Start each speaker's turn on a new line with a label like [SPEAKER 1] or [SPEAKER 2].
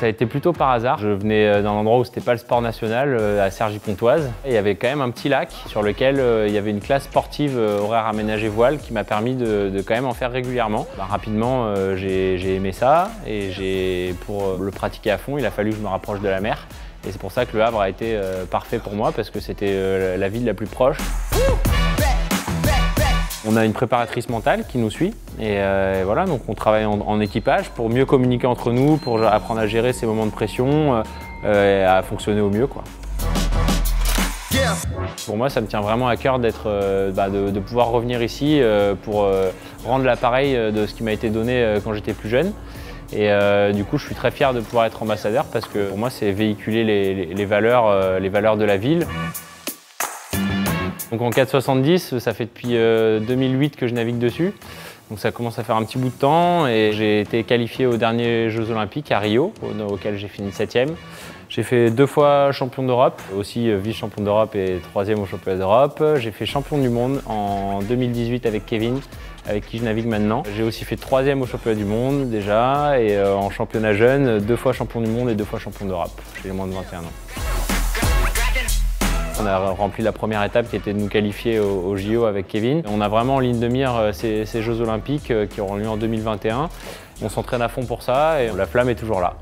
[SPEAKER 1] Ça a été plutôt par hasard. Je venais euh, d'un endroit où c'était pas le sport national, euh, à Cergy-Pontoise. Il y avait quand même un petit lac sur lequel euh, il y avait une classe sportive horaire aménagée voile qui m'a permis de, quand même en faire régulièrement. Bah, rapidement, j'ai aimé ça et pour le pratiquer à fond, il a fallu que je me rapproche de la mer. Et c'est pour ça que le Havre a été parfait pour moi parce que c'était la ville la plus proche. On a une préparatrice mentale qui nous suit et euh, voilà, donc on travaille en, équipage pour mieux communiquer entre nous, pour apprendre à gérer ces moments de pression euh, et à fonctionner au mieux. Quoi. Pour moi, ça me tient vraiment à cœur d'être, euh, bah, de, pouvoir revenir ici pour rendre l'appareil de ce qui m'a été donné quand j'étais plus jeune. Et du coup, je suis très fier de pouvoir être ambassadeur parce que pour moi, c'est véhiculer les, valeurs, les valeurs de la ville. Donc en 470, ça fait depuis 2008 euh, que je navigue dessus. Donc ça commence à faire un petit bout de temps et j'ai été qualifié aux derniers Jeux Olympiques à Rio, auquel j'ai fini 7 J'ai fait deux fois champion d'Europe, aussi euh, vice-champion d'Europe et troisième au championnat d'Europe. J'ai fait champion du monde en 2018 avec Kevin, avec qui je navigue maintenant. J'ai aussi fait troisième au championnat du monde déjà et euh, en championnat jeune, deux fois champion du monde et deux fois champion d'Europe les moins de 21 ans. On a rempli la première étape qui était de nous qualifier au, JO avec Kevin. On a vraiment en ligne de mire euh, ces, Jeux Olympiques euh, qui auront lieu en 2021. On s'entraîne à fond pour ça et la flamme est toujours là.